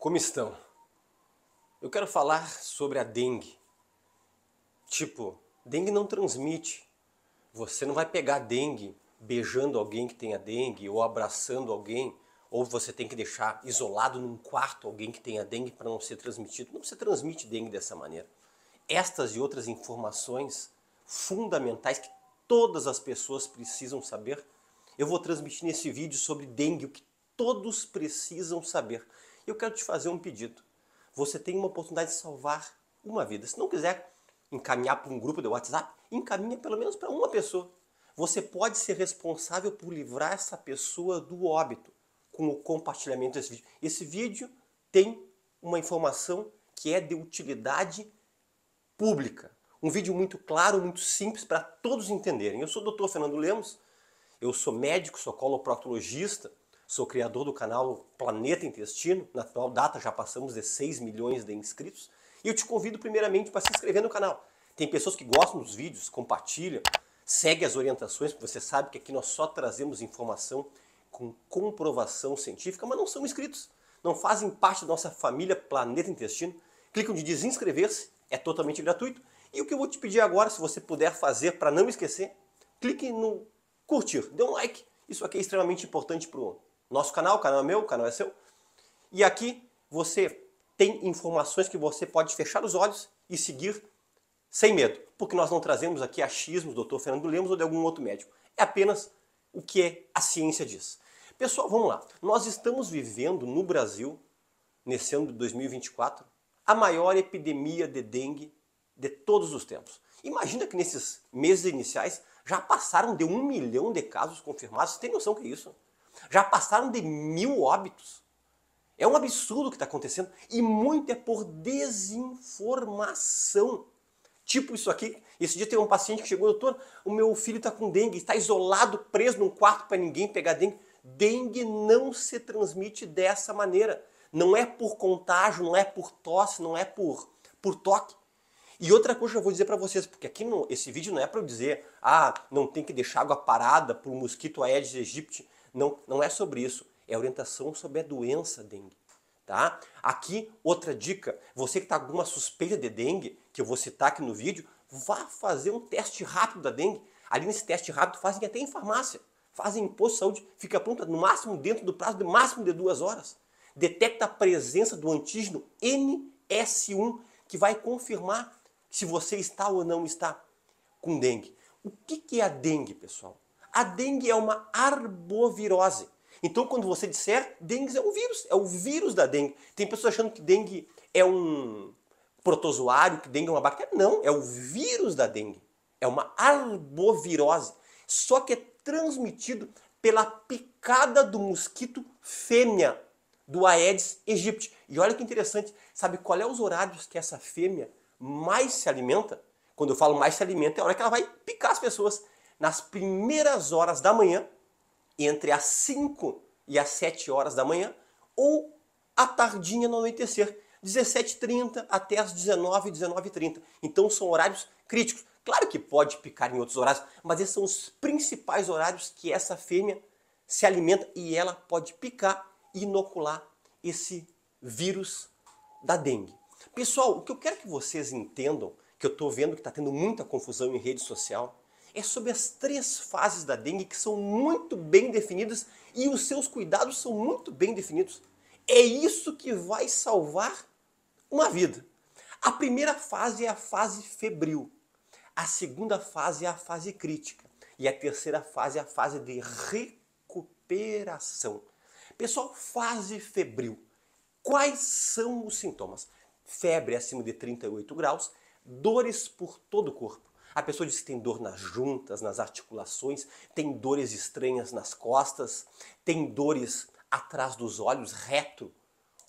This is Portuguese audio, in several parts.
Como estão? Eu quero falar sobre a dengue. Tipo, dengue não transmite. Você não vai pegar dengue beijando alguém que tenha dengue ou abraçando alguém, ou você tem que deixar isolado num quarto alguém que tenha dengue para não ser transmitido. Não se transmite dengue dessa maneira. Estas e outras informações fundamentais que todas as pessoas precisam saber, eu vou transmitir nesse vídeo sobre dengue, o que todos precisam saber eu quero te fazer um pedido. Você tem uma oportunidade de salvar uma vida. Se não quiser encaminhar para um grupo de WhatsApp, encaminha pelo menos para uma pessoa. Você pode ser responsável por livrar essa pessoa do óbito com o compartilhamento desse vídeo. Esse vídeo tem uma informação que é de utilidade pública. Um vídeo muito claro, muito simples para todos entenderem. Eu sou o Dr. Fernando Lemos, eu sou médico, sou coloproctologista, Sou criador do canal Planeta Intestino. Na atual data já passamos de 6 milhões de inscritos. E eu te convido primeiramente para se inscrever no canal. Tem pessoas que gostam dos vídeos, compartilham, segue as orientações, porque você sabe que aqui nós só trazemos informação com comprovação científica, mas não são inscritos. Não fazem parte da nossa família Planeta Intestino. Clicam de desinscrever-se, é totalmente gratuito. E o que eu vou te pedir agora, se você puder fazer para não esquecer, clique no curtir, dê um like. Isso aqui é extremamente importante para o nosso canal, o canal é meu, o canal é seu. E aqui você tem informações que você pode fechar os olhos e seguir sem medo, porque nós não trazemos aqui achismos do Dr. Fernando Lemos ou de algum outro médico. É apenas o que a ciência diz. Pessoal, vamos lá. Nós estamos vivendo no Brasil, nesse ano de 2024, a maior epidemia de dengue de todos os tempos. Imagina que nesses meses iniciais já passaram de um milhão de casos confirmados. Você tem noção que é isso? Já passaram de mil óbitos. É um absurdo o que está acontecendo e muito é por desinformação. Tipo isso aqui. Esse dia tem um paciente que chegou, doutor, o meu filho está com dengue, está isolado, preso num quarto para ninguém pegar dengue. Dengue não se transmite dessa maneira. Não é por contágio, não é por tosse, não é por, por toque. E outra coisa que eu vou dizer para vocês, porque aqui no, esse vídeo não é para eu dizer, ah, não tem que deixar água parada para o mosquito Aedes aegypti. Não, não é sobre isso, é orientação sobre a doença dengue. Tá? Aqui, outra dica, você que está com alguma suspeita de dengue, que eu vou citar aqui no vídeo, vá fazer um teste rápido da dengue. Ali nesse teste rápido fazem até em farmácia. Fazem em posto de saúde, fica pronta no máximo dentro do prazo de máximo de duas horas. Detecta a presença do antígeno NS1, que vai confirmar se você está ou não está com dengue. O que, que é a dengue, pessoal? A dengue é uma arbovirose. Então, quando você disser, dengue é um vírus, é o vírus da dengue. Tem pessoas achando que dengue é um protozoário, que dengue é uma bactéria. Não, é o vírus da dengue. É uma arbovirose. Só que é transmitido pela picada do mosquito fêmea do Aedes aegypti. E olha que interessante, sabe qual é os horários que essa fêmea mais se alimenta? Quando eu falo mais se alimenta, é a hora que ela vai picar as pessoas nas primeiras horas da manhã, entre as 5 e as 7 horas da manhã, ou à tardinha no anoitecer, 17h30 até as 19 19h30. Então são horários críticos. Claro que pode picar em outros horários, mas esses são os principais horários que essa fêmea se alimenta e ela pode picar e inocular esse vírus da dengue. Pessoal, o que eu quero que vocês entendam, que eu estou vendo que está tendo muita confusão em rede social, é sobre as três fases da dengue que são muito bem definidas e os seus cuidados são muito bem definidos. É isso que vai salvar uma vida. A primeira fase é a fase febril. A segunda fase é a fase crítica. E a terceira fase é a fase de recuperação. Pessoal, fase febril. Quais são os sintomas? Febre acima de 38 graus, dores por todo o corpo a pessoa diz que tem dor nas juntas, nas articulações, tem dores estranhas nas costas, tem dores atrás dos olhos, reto,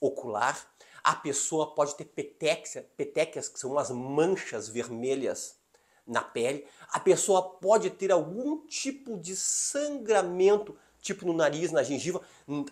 ocular. A pessoa pode ter petéxia, petequias, que são umas manchas vermelhas na pele. A pessoa pode ter algum tipo de sangramento, tipo no nariz, na gengiva.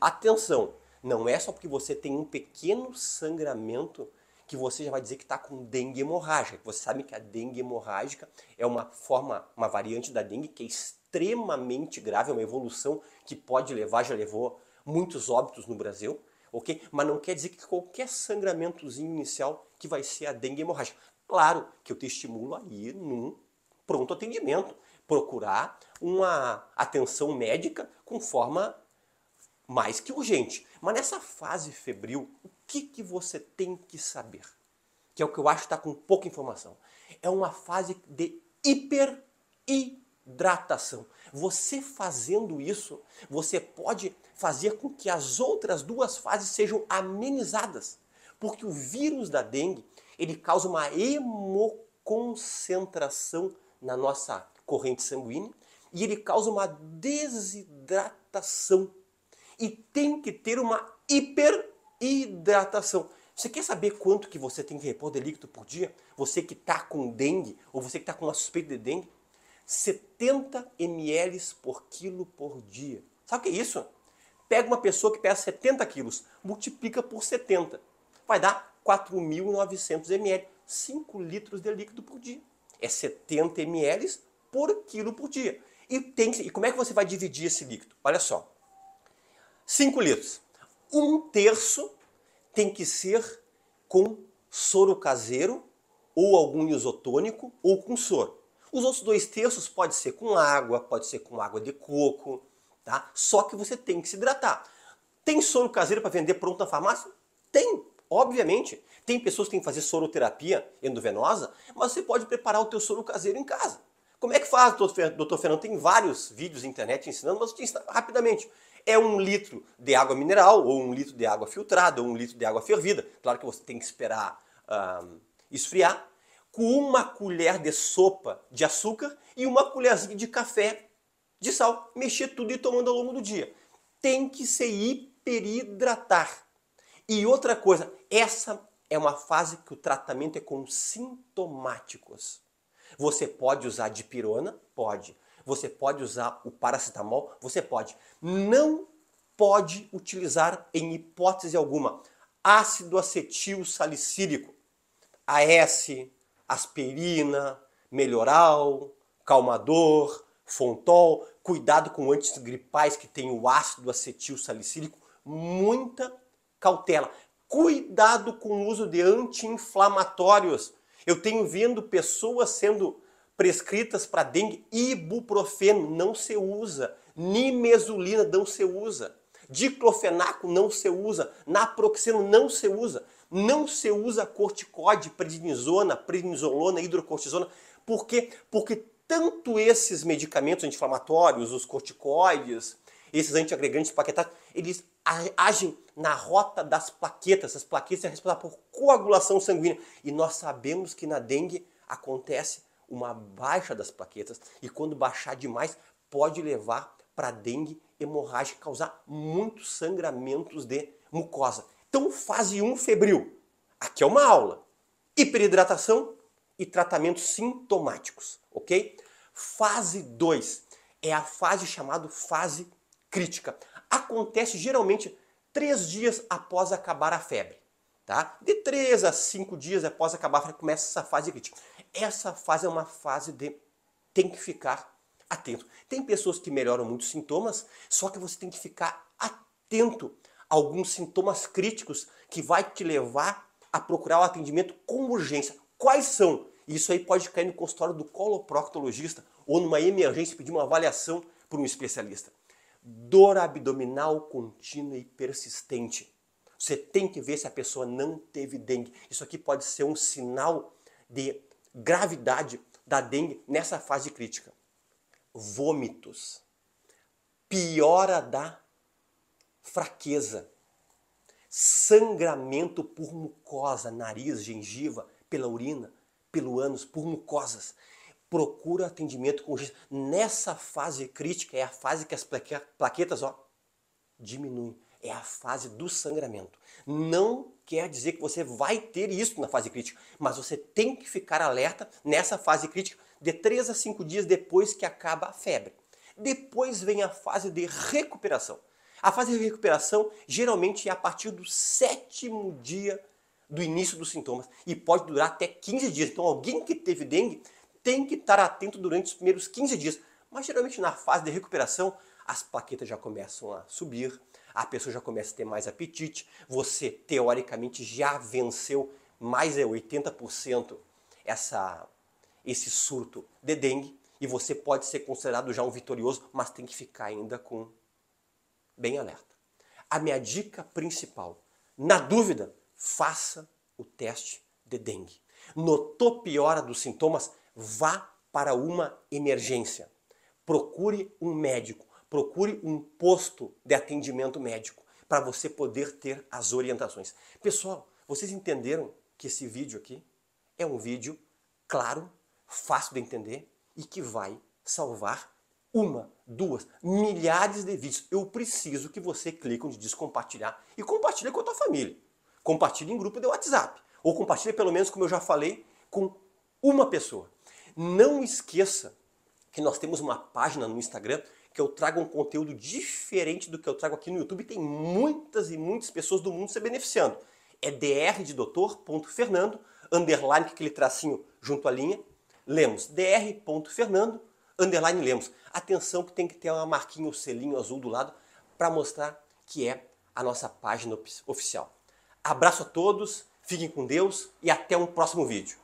Atenção, não é só porque você tem um pequeno sangramento que você já vai dizer que está com dengue hemorrágica. Você sabe que a dengue hemorrágica é uma forma, uma variante da dengue que é extremamente grave, é uma evolução que pode levar, já levou muitos óbitos no Brasil. ok? Mas não quer dizer que qualquer sangramentozinho inicial que vai ser a dengue hemorrágica. Claro que eu te estimulo aí num pronto atendimento, procurar uma atenção médica com forma mais que urgente. Mas nessa fase febril, o que, que você tem que saber? Que é o que eu acho que está com pouca informação. É uma fase de hiperidratação. Você fazendo isso, você pode fazer com que as outras duas fases sejam amenizadas. Porque o vírus da dengue, ele causa uma hemoconcentração na nossa corrente sanguínea e ele causa uma desidratação. E tem que ter uma hiperidratação. Você quer saber quanto que você tem que repor de líquido por dia? Você que está com dengue ou você que está com uma suspeita de dengue? 70 ml por quilo por dia. Sabe o que é isso? Pega uma pessoa que pesa 70 quilos, multiplica por 70. Vai dar 4.900 ml, 5 litros de líquido por dia. É 70 ml por quilo por dia. E, tem, e como é que você vai dividir esse líquido? Olha só. 5 litros. Um terço tem que ser com soro caseiro, ou algum isotônico, ou com soro. Os outros dois terços pode ser com água, pode ser com água de coco, tá? Só que você tem que se hidratar. Tem soro caseiro para vender pronto na farmácia? Tem, obviamente. Tem pessoas que têm que fazer soroterapia endovenosa, mas você pode preparar o teu soro caseiro em casa. Como é que faz, doutor Fernando? Tem vários vídeos na internet ensinando, mas eu te ensino rapidamente é um litro de água mineral, ou um litro de água filtrada, ou um litro de água fervida. Claro que você tem que esperar esfriar. Com uma colher de sopa de açúcar e uma colherzinha de café de sal. Mexer tudo e tomando ao longo do dia. Tem que se hiperidratar. E outra coisa, essa é uma fase que o tratamento é com sintomáticos. Você pode usar dipirona? Pode. Você pode usar o paracetamol? Você pode. Não pode utilizar, em hipótese alguma, ácido acetil salicílico, AS, aspirina, melhoral, calmador, fontol. Cuidado com antigripais que tem o ácido acetil salicílico. Muita cautela. Cuidado com o uso de anti-inflamatórios. Eu tenho vendo pessoas sendo prescritas para dengue, ibuprofeno não se usa, nimesulina não se usa, diclofenaco não se usa, naproxeno não se usa, não se usa corticóide, prednisona, prednisolona, hidrocortisona. Por quê? Porque tanto esses medicamentos anti-inflamatórios, os corticoides, esses antiagregantes paquetados, eles agem na rota das plaquetas. As plaquetas são responsáveis por coagulação sanguínea. E nós sabemos que na dengue acontece uma baixa das plaquetas e quando baixar demais pode levar para dengue hemorrágica, causar muitos sangramentos de mucosa. Então, fase 1 febril. Aqui é uma aula. Hiperidratação e tratamentos sintomáticos, ok? Fase 2 é a fase chamada fase crítica. Acontece geralmente três dias após acabar a febre. Tá? De três a cinco dias após acabar começa essa fase crítica. Essa fase é uma fase de tem que ficar atento. Tem pessoas que melhoram muitos sintomas, só que você tem que ficar atento a alguns sintomas críticos que vai te levar a procurar o atendimento com urgência. Quais são? Isso aí pode cair no consultório do coloproctologista ou numa emergência pedir uma avaliação por um especialista. Dor abdominal contínua e persistente. Você tem que ver se a pessoa não teve dengue. Isso aqui pode ser um sinal de gravidade da dengue nessa fase crítica. Vômitos, piora da fraqueza, sangramento por mucosa, nariz, gengiva, pela urina, pelo ânus, por mucosas. Procura atendimento com urgência. Nessa fase crítica é a fase que as plaquetas ó, diminuem. É a fase do sangramento. Não quer dizer que você vai ter isso na fase crítica, mas você tem que ficar alerta nessa fase crítica de 3 a 5 dias depois que acaba a febre. Depois vem a fase de recuperação. A fase de recuperação geralmente é a partir do sétimo dia do início dos sintomas e pode durar até 15 dias. Então, alguém que teve dengue tem que estar atento durante os primeiros 15 dias. Mas geralmente na fase de recuperação, as plaquetas já começam a subir, a pessoa já começa a ter mais apetite, você teoricamente já venceu mais de 80% essa, esse surto de dengue e você pode ser considerado já um vitorioso, mas tem que ficar ainda com bem alerta. A minha dica principal, na dúvida, faça o teste de dengue. Notou piora dos sintomas? Vá para uma emergência. Procure um médico, procure um posto de atendimento médico para você poder ter as orientações. Pessoal, vocês entenderam que esse vídeo aqui é um vídeo claro, fácil de entender e que vai salvar uma, duas, milhares de vídeos. Eu preciso que você clique onde diz compartilhar e compartilhe com a tua família. Compartilhe em grupo de WhatsApp. Ou compartilhe pelo menos, como eu já falei, com uma pessoa. Não esqueça que nós temos uma página no Instagram que eu trago um conteúdo diferente do que eu trago aqui no YouTube. Tem muitas e muitas pessoas do mundo se beneficiando. É dr de doutor.fernando, underline, aquele tracinho junto à linha, Lemos, dr.fernando, underline Lemos. Atenção que tem que ter uma marquinha, um selinho azul do lado, para mostrar que é a nossa página oficial. Abraço a todos, fiquem com Deus e até um próximo vídeo.